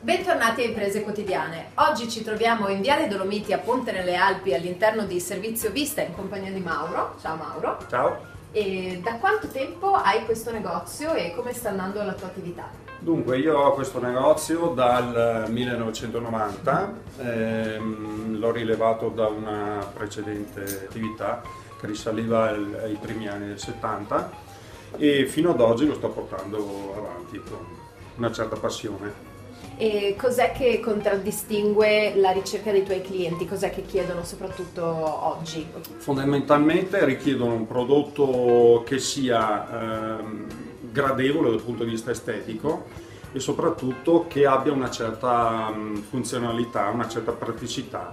Bentornati a Imprese Quotidiane. Oggi ci troviamo in Viale Dolomiti a Ponte nelle Alpi all'interno di Servizio Vista in compagnia di Mauro. Ciao Mauro. Ciao. E da quanto tempo hai questo negozio e come sta andando la tua attività? Dunque, io ho questo negozio dal 1990, ehm, l'ho rilevato da una precedente attività che risaliva ai primi anni del 70 e fino ad oggi lo sto portando avanti con una certa passione. E cos'è che contraddistingue la ricerca dei tuoi clienti? Cos'è che chiedono soprattutto oggi? Fondamentalmente richiedono un prodotto che sia ehm, gradevole dal punto di vista estetico e soprattutto che abbia una certa funzionalità, una certa praticità.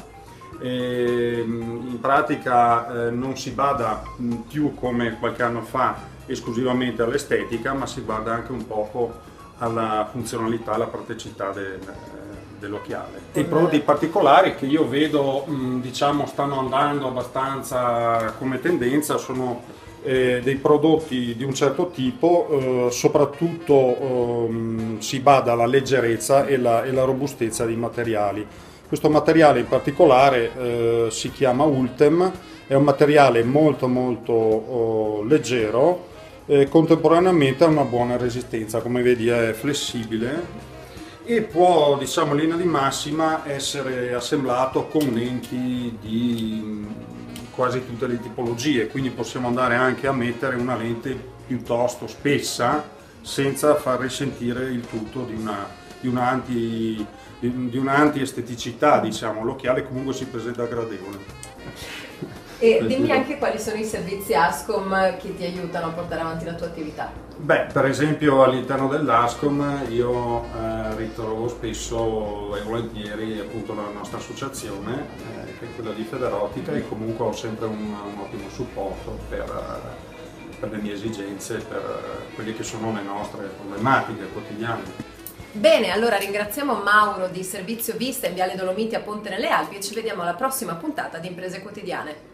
E, in pratica eh, non si bada più come qualche anno fa esclusivamente all'estetica, ma si bada anche un poco alla funzionalità, alla praticità del, dell'occhiale. I prodotti particolari che io vedo diciamo, stanno andando abbastanza come tendenza sono eh, dei prodotti di un certo tipo, eh, soprattutto eh, si bada alla leggerezza e la, e la, robustezza dei materiali. Questo materiale in particolare eh, si chiama Ultem, è un materiale molto molto oh, leggero, eh, contemporaneamente ha una buona resistenza, come vedi è flessibile e può, diciamo, in linea di massima essere assemblato con lenti di mm, quasi tutte le tipologie, quindi possiamo andare anche a mettere una lente piuttosto spessa senza far risentire il tutto di una, di una anti, di un'anti-esteticità, diciamo, l'occhiale comunque si presenta gradevole. E dimmi anche quali sono i servizi ASCOM che ti aiutano a portare avanti la tua attività. Beh, per esempio all'interno dell'ASCOM io eh, ritrovo spesso e volentieri appunto la nostra associazione, eh, che è quella di Federotica, e comunque ho sempre un, un ottimo supporto per, eh, per le mie esigenze, per quelle che sono le nostre problematiche quotidiane. Bene, allora ringraziamo Mauro di Servizio Vista in Viale Dolomiti a Ponte nelle Alpi e ci vediamo alla prossima puntata di Imprese Quotidiane.